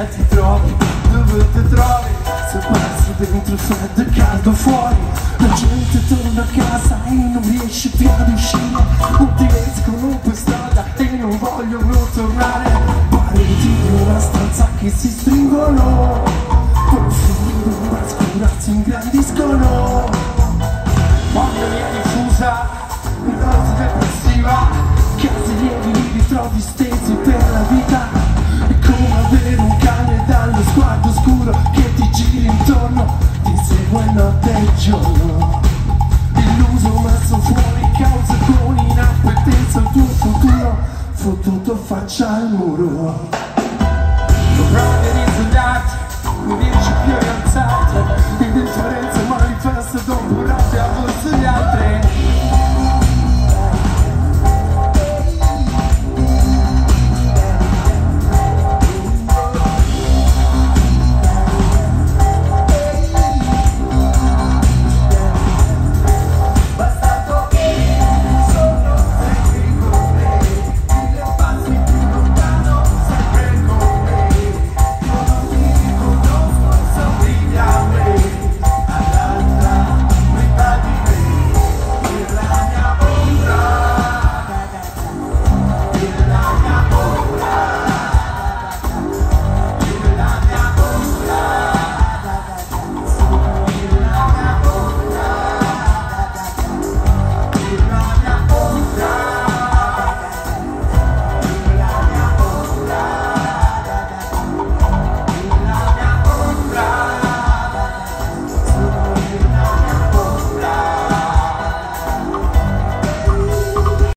e ti trovi? Dove ti trovi? Se perso dentro, freddo e caldo fuori. La gente torna a casa e non riesce più ad uscire. Non ti escono per strada e non vogliono tornare. Pareti di una stanza che si stringono. Notte e giorno Illuso messo fuori causa con inappetenza Il tuo futuro. Fottuto faccia al muro. Bravi risoldati,